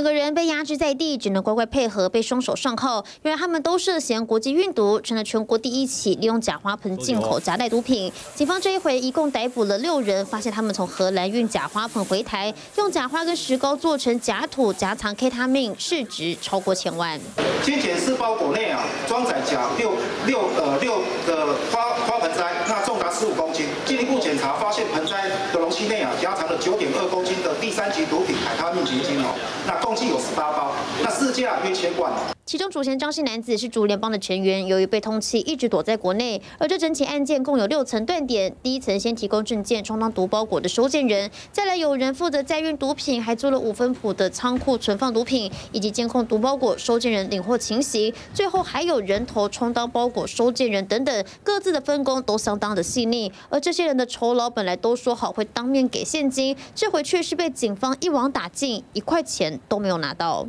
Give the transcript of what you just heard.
两个人被压制在地，只能乖乖配合被双手上铐。原来他们都涉嫌国际运毒，成了全国第一起利用假花盆进口夹带毒品。警方这一回一共逮捕了六人，发现他们从荷兰运假花盆回台，用假花跟石膏做成假土夹藏 K 他命，市值超过千万。经检视包裹内啊，装载假六六呃六个花花盆栽，那重达十五公斤。进一步检查发现盆栽的容器内啊，夹九点二公斤的第三级毒品海他命结晶哦。那共计有十八包，那市价约千万。其中主嫌张姓男子是竹联帮的成员，由于被通缉，一直躲在国内。而这整起案件共有六层断点：第一层先提供证件充当毒包裹的收件人，再来有人负责载运毒品，还租了五分铺的仓库存放毒品，以及监控毒包裹收件人领货情形。最后还有人头充当包裹收件人等等，各自的分工都相当的细腻。而这些人的酬劳本来都说好会当面给现金，这回却是被警方一网打尽，一块钱都没有拿到。